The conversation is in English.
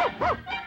Woo!